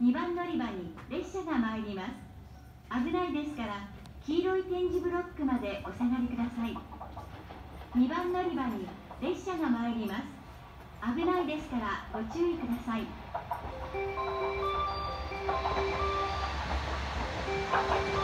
2番乗り場に列車が参ります。危ないですから黄色い点字ブロックまでお下がりください。2番乗り場に列車が参ります。危ないですからご注意ください。Thank you.